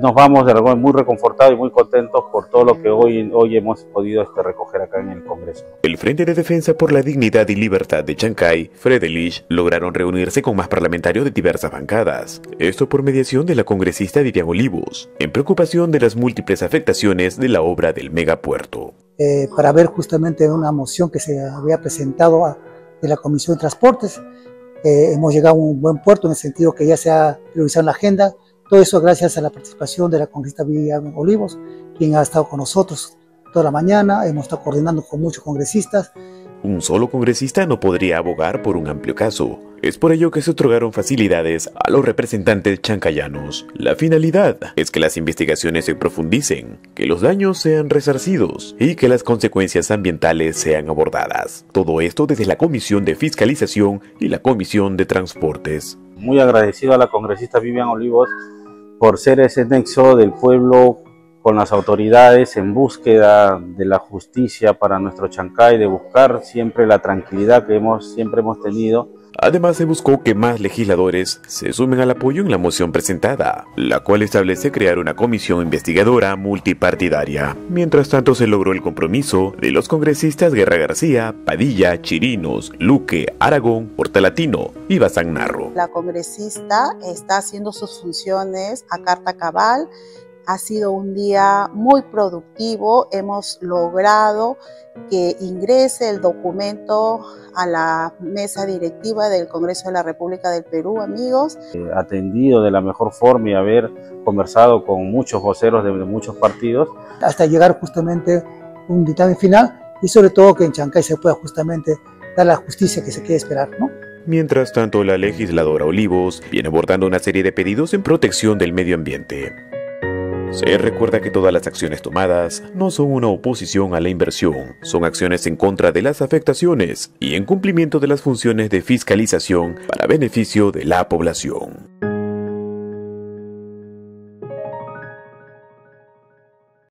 Nos vamos de verdad muy reconfortados y muy contentos por todo lo que hoy, hoy hemos podido este, recoger acá en el Congreso. El Frente de Defensa por la Dignidad y Libertad de Chancay, Fredelich, lograron reunirse con más parlamentarios de diversas bancadas. Esto por mediación de la congresista Vivian Olivos, en preocupación de las múltiples afectaciones de la obra del megapuerto. Eh, para ver justamente una moción que se había presentado a, de la Comisión de Transportes. Eh, hemos llegado a un buen puerto en el sentido que ya se ha priorizado la agenda todo eso gracias a la participación de la congresista Vivian Olivos, quien ha estado con nosotros toda la mañana, hemos estado coordinando con muchos congresistas. Un solo congresista no podría abogar por un amplio caso. Es por ello que se otorgaron facilidades a los representantes chancayanos. La finalidad es que las investigaciones se profundicen, que los daños sean resarcidos y que las consecuencias ambientales sean abordadas. Todo esto desde la Comisión de Fiscalización y la Comisión de Transportes. Muy agradecido a la congresista Vivian Olivos por ser ese nexo del pueblo con las autoridades en búsqueda de la justicia para nuestro Chancay, de buscar siempre la tranquilidad que hemos, siempre hemos tenido. Además se buscó que más legisladores se sumen al apoyo en la moción presentada, la cual establece crear una comisión investigadora multipartidaria. Mientras tanto se logró el compromiso de los congresistas Guerra García, Padilla, Chirinos, Luque, Aragón, Portalatino y Bazán Narro. La congresista está haciendo sus funciones a carta cabal ha sido un día muy productivo. Hemos logrado que ingrese el documento a la mesa directiva del Congreso de la República del Perú, amigos. atendido de la mejor forma y haber conversado con muchos voceros de, muchos partidos. Hasta llegar justamente a un dictamen final y sobre todo que en Chancay se pueda justamente dar la justicia que se quiere esperar, ¿no? Mientras tanto, la legisladora Olivos viene abordando una serie de pedidos en protección del medio ambiente. Se recuerda que todas las acciones tomadas no son una oposición a la inversión, son acciones en contra de las afectaciones y en cumplimiento de las funciones de fiscalización para beneficio de la población.